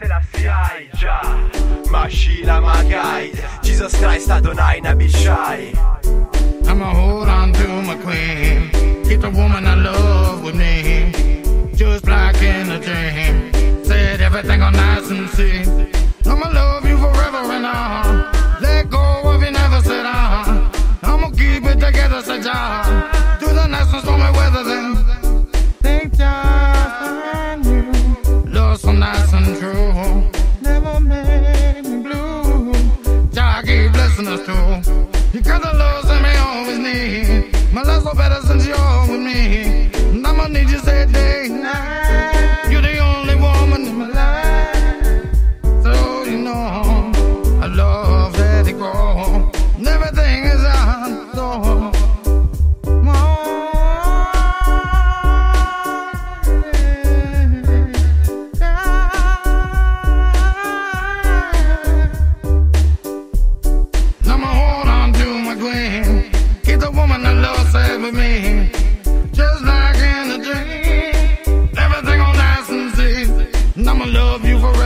se la già. Mashila my guide Jesus Christ Adonai Nabishai I'ma hold on to my queen. Keep the woman I love with me. Just like in a dream. Said everything on nice and see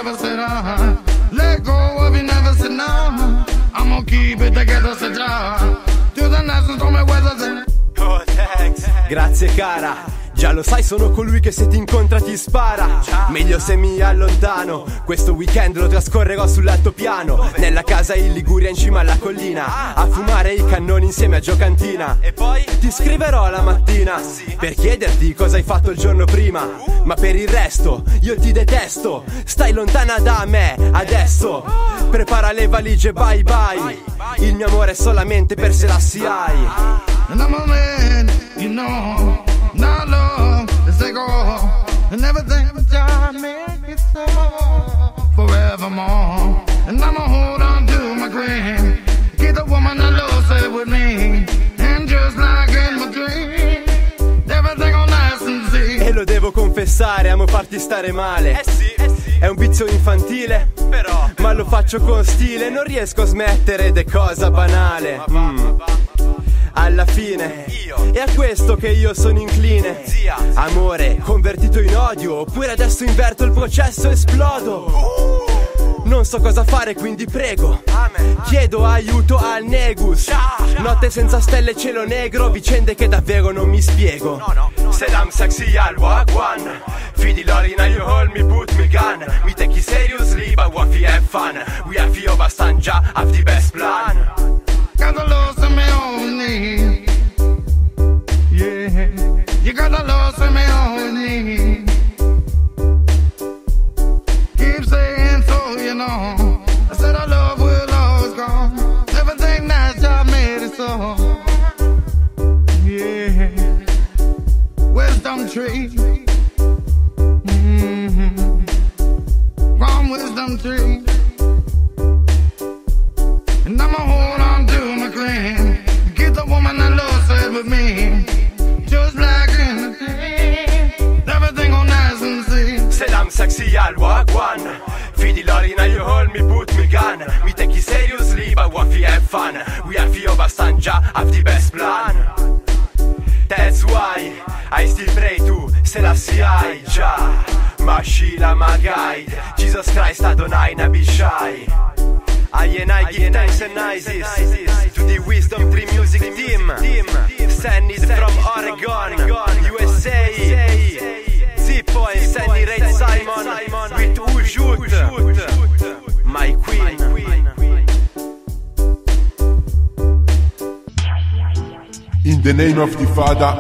forever, said I. Let go of you, never said no. I'ma keep it together, said I. To the nights and stormy weather, said Oh thanks Grazie cara Già lo sai, sono colui che se ti incontra ti spara. Meglio se mi allontano. Questo weekend lo trascorrerò sul letto piano. Nella casa in Liguria in cima alla collina. A fumare i cannoni insieme a giocantina. E poi ti scriverò la mattina. Per chiederti cosa hai fatto il giorno prima. Ma per il resto, io ti detesto. Stai lontana da me adesso. Prepara le valigie, bye bye. Il mio amore è solamente per se la si hai. And I'm a man, you know. Now love is they go. And everything but God make it so. Forevermore. And I'ma hold on to my queen. Keep the woman I love stay with me. And just like in my dream. Everything on nice and easy. E lo devo confessare, amo farti stare male. Eh sì, eh sì. È un vizio infantile, però. Ma lo faccio con stile, non riesco a smettere ed è cosa banale. Mm. Alla fine, è a questo che io sono incline. Amore, convertito in odio, oppure adesso inverto il processo e esplodo. Non so cosa fare, quindi prego. Chiedo aiuto al Negus. Notte senza stelle, cielo negro, vicende che davvero non mi spiego. Saddam sexy al wagwan. Fidi Lorina, you hold me, put me gun. We take it seriously, but what we have fun. We have you Bastanja, have the best plan. Yeah. Wisdom tree. hmm From wisdom tree. And I'ma hold on to my queen. Keep the woman I love safe with me. Just the dream. Everything on nice and see. Saddam sexy al wagwan. Fidi Lorina, you hold me, put me gun. We take it seriously, but what we have fun. We have the best plan. That's why I still pray to Selassie Jah Mashila my guide. Jesus Christ Adonai Nabishai I and I give thanks and Isis To the Wisdom Tree Music Team. Send it the name of the Father,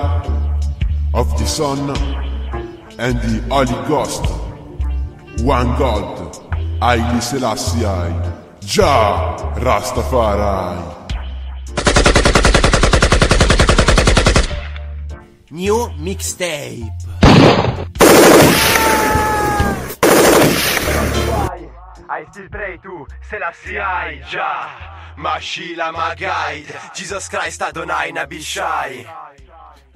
of the Son, and the Holy Ghost, one God, Haile Selassie, Jah Rastafari. New Mixtape I still pray to Selassie Jah Mashila my guide Jesus Christ Adonai Nabishai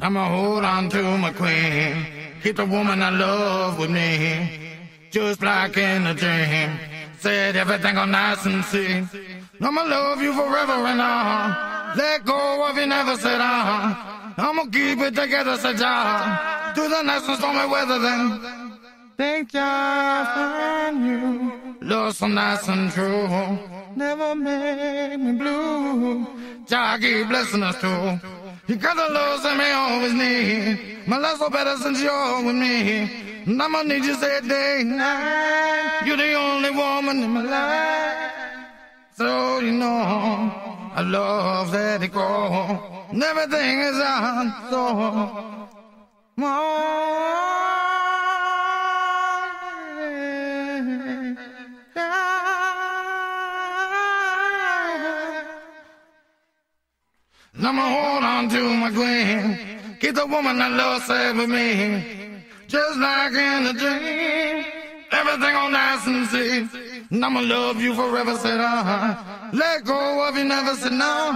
I'ma hold on to my queen. Keep the woman I love with me. Just like in a dream. Said everything on nice and see. I'ma love you forever and all. Let go of you, never said. I'ma keep it together, said ya. Through the nights and stormy weather then. Think just find you. Love so nice and true. Never make me blue. Jah keep blessing us too. You got the love that me always need. My love's so better since you're with me. And I'ma need you say day and night. You're the only woman in my life. So you know, I love that it grows. And everything is on so. I'ma hold on to my queen. Keep the woman I love with me. Just like in a dream. Everything on nice and safe. And I'ma love you forever, said I. Let go of you, never said no.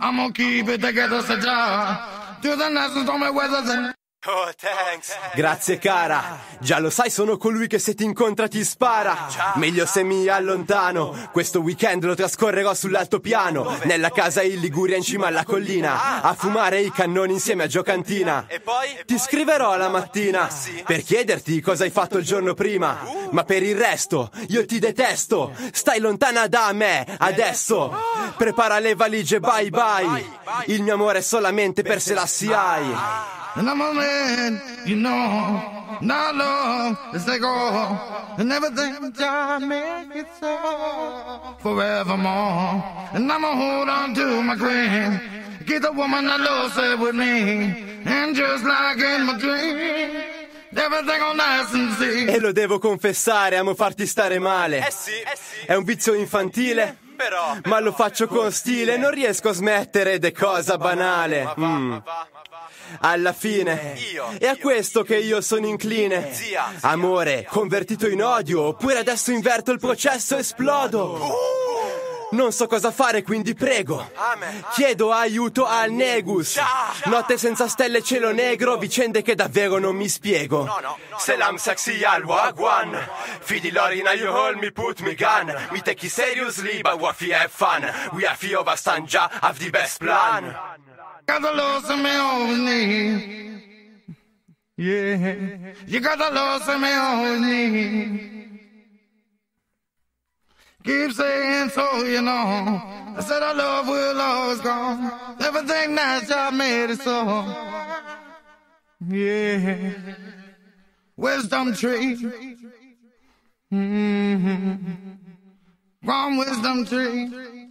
I'm gonna keep it together, said I. Through the nights and stormy weather, Oh, thanks. Grazie cara. Già lo sai, sono colui che se ti incontra ti spara. Meglio se mi allontano. Questo weekend lo trascorrerò sull'altopiano. Nella casa in Liguria in cima alla collina. A fumare i cannoni insieme a giocantina. E poi? Ti scriverò la mattina. Per chiederti cosa hai fatto il giorno prima. Ma per il resto, io ti detesto. Stai lontana da me, adesso. Prepara le valigie, bye bye. Il mio amore è solamente per se la si hai. And I'm a man, you know, not love as they go, and everything God make it so forevermore. And I'ma hold on to my queen, keep the woman I love stay with me, and just like in my dream. Everything on nice and see. E lo devo confessare, amo farti stare male. Eh sì, eh sì. È un vizio infantile. Però. Ma lo faccio con stile, non riesco a smettere ed è cosa banale. Mm. Alla fine, Io, è a questo che io sono incline. Zia, zia. Amore, convertito in odio, oppure adesso inverto il processo e esplodo. Non so cosa fare, quindi prego. Chiedo aiuto al Negus. Notte senza stelle, cielo negro, vicende che davvero non mi spiego. Selam sexy al wagwan. Fidi lori now you hold me, put me gun. Me take it seriously, but what fi have fun. We have fi overstand ja, have the best plan. Got the Lord some me need. Yeah, you got the Lord some me need. Keep saying so, you know. I said our love will always go. Everything nice, I made it so. Yeah, wisdom tree. Mm-hmm. From wisdom tree.